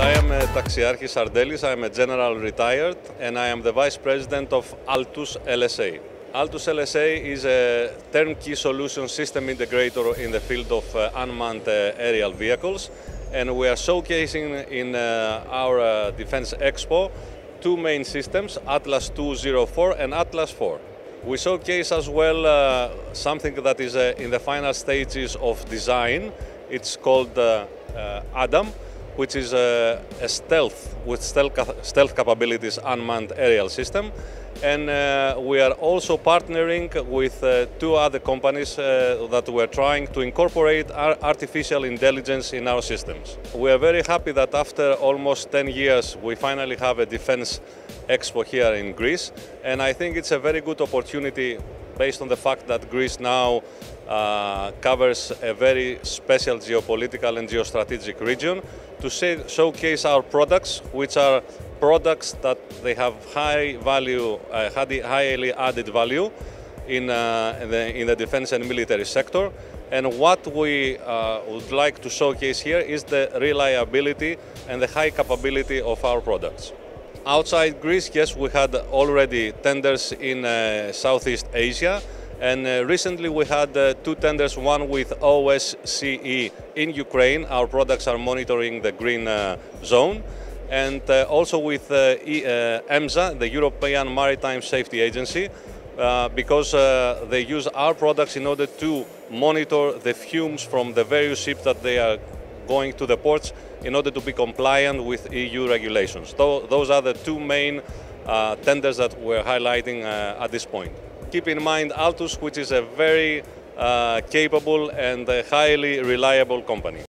I am Taxiarchis Ardelis. I am a general retired and I am the vice president of Altus LSA. Altus LSA is a turnkey solution system integrator in the field of uh, unmanned uh, aerial vehicles and we are showcasing in uh, our Defense Expo two main systems, Atlas 204 and Atlas 4. We showcase as well uh, something that is uh, in the final stages of design. It's called uh, Adam, which is a, a stealth with stealth, stealth, capabilities unmanned aerial system. And uh, we are also partnering with uh, two other companies uh, that we're trying to incorporate artificial intelligence in our systems. We are very happy that after almost 10 years we finally have a defense expo here in Greece and I think it's a very good opportunity based on the fact that Greece now uh, covers a very special geopolitical and geostrategic region to say, showcase our products, which are products that they have high value, uh, highly added value in, uh, in, the, in, the, defense and military sector. And what we uh, would like to showcase here is the reliability and the high capability of our products. Outside Greece, yes, we had already tenders in uh, Southeast Asia, and uh, recently we had uh, two tenders, one with OSCE in Ukraine. Our products are monitoring the green uh, zone. And uh, also with uh, EMSA, the European Maritime Safety Agency, because they use our products in order to monitor the fumes from the various ships that they are going to the ports in order to be compliant with EU regulations. those are the two main uh, tenders that we're highlighting uh, at this point. Keep in mind Altus, which is a very uh, capable and highly reliable company.